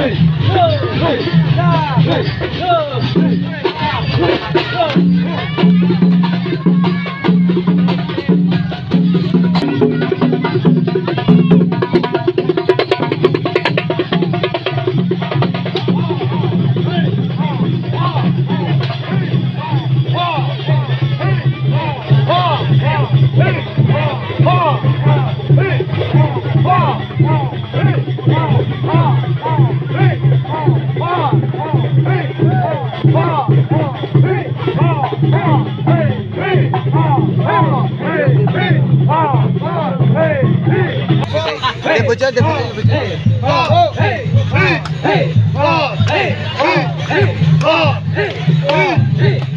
Dois, dois, Hey! Hey! ゃ出てくる。Hey!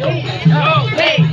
Go, hey.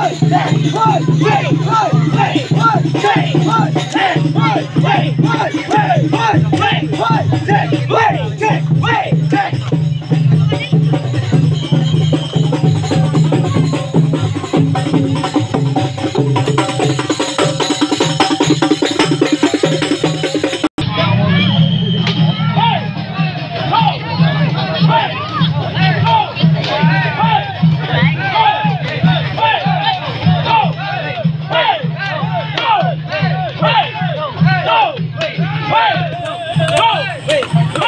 Hey! Oh!